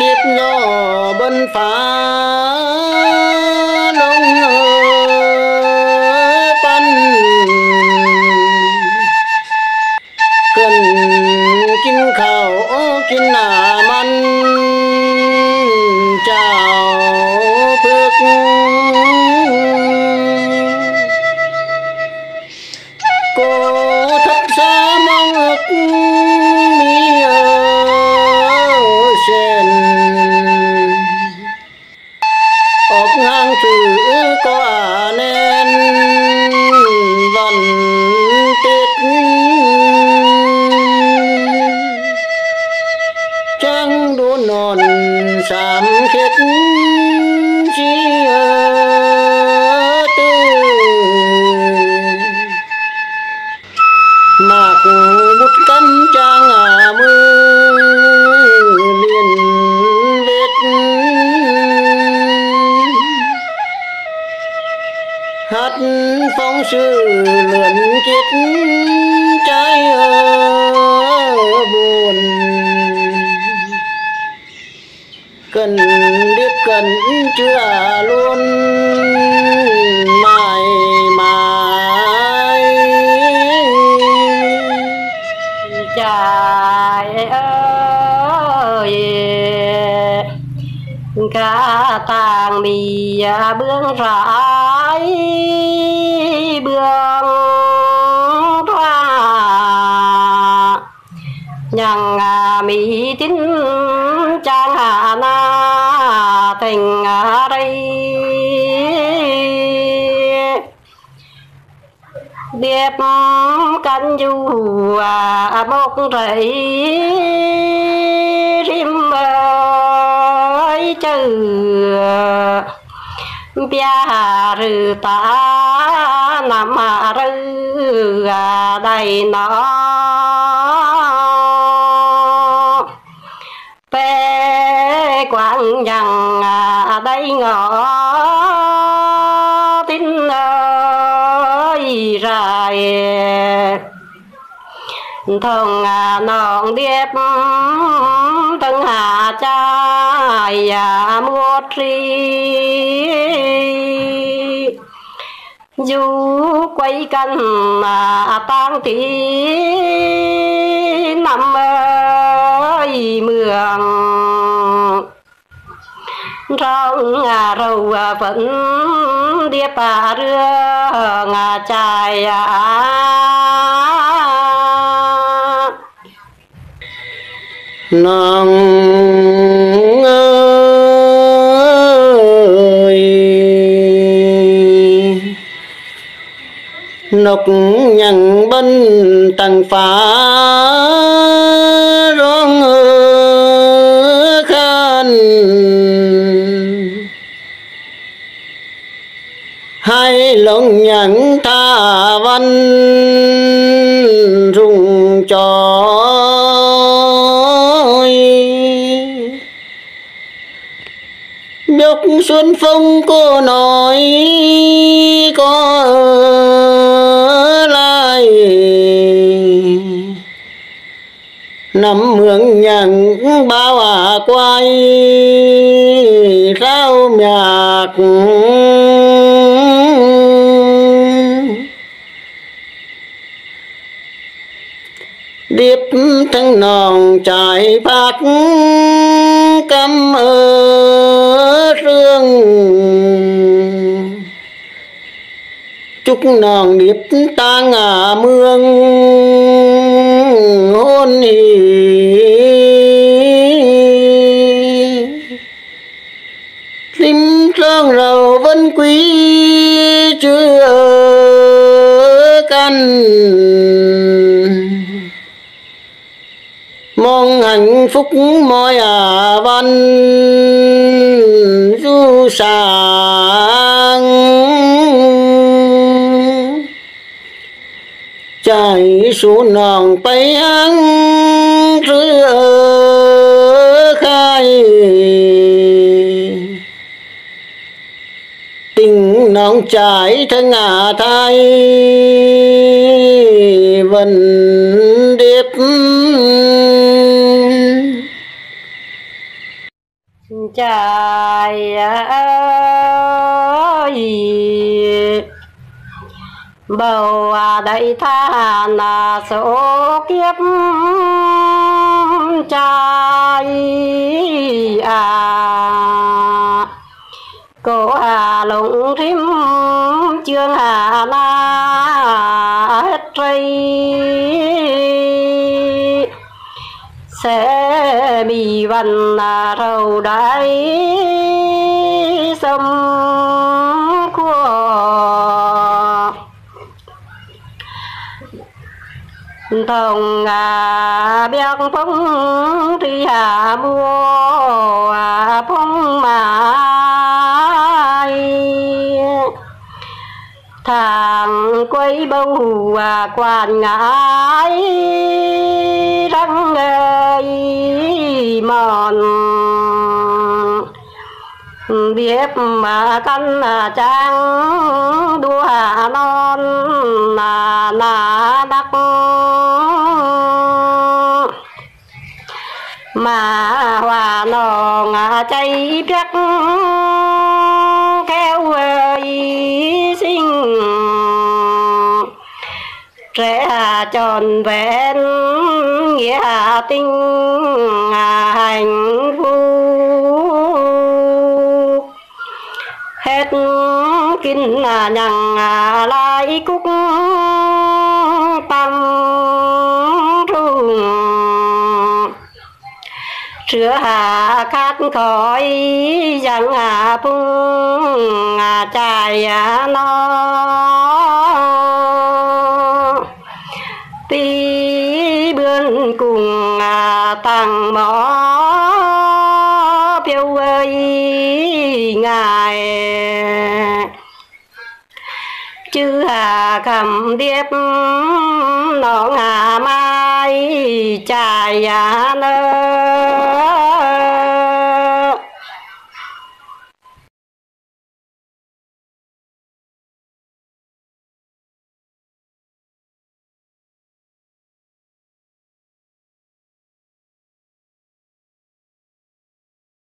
kiếp nhỏ bân phá đông pan cần kim khảo kim nà man. Trăng đua non sám khét chi tư mạc bút cắm trang à mưa liền vết hát phong sư luận kiết trái ơ buồn cần điệp cần chưa luôn, mãi mãi. Trời ơi, cả tàng mì bướng rải bướng thoa. Nhằng à, mỹ tính trang hạ na thành đây điệp cánh du à bốc rẫy. Rim ơi chữ bia rư ta nằm rư. Đầy nó pe quảng nhằng à đây ngõ tin ơi rài. Thông à nọn điệp tân hạ trai à mua tri dù quay căn mà tang tí năm ơi đi mường. Trong ngà rầu à, vẫn điệp à rưa ngà chài à. nâng nọc nhằng bên tầng phá rong khan hai lòng nhằng tha văn rung tròi Biốc xuân phong cô nói có nằm mượn nhận bao à quay rau nhạc. Điệp thăng nòn trải bạc cảm ơn. Chúc nàng điệp ta ngả mương, hôn hỉ tim rong rầu vân quý chưa căn. Mong hạnh phúc mọi à văn, du xa số non nòng bay ăn rửa khai. Tình non trái thân à thai vần điệp trái ơi bầu à, đầy tha là số kiếp trai. À. Cổ hà lũng thím, chương hà na hết trây. Sẽ bị văn là rầu đáy sông. Thòng à biết phong thì hà mua à phong mai thằng quấy bầu à quan ngãi, răng ơi mòn. Biết mà căn là trang, đua hà non, là là đắc. Mà hòa nò ngà cháy biết kéo ơi sinh. Trẻ tròn vẹn nghĩa tình tinh à, hạnh phúc. Hết kinh à, nhằng à, lại cúc sữa hà khát khỏi rằng hà phung hà chài nó. Tí bươn cùng tặng mỏ, phiêu ơi, ngài. Chư hà cầm điệp nó ngà mai chài à nơi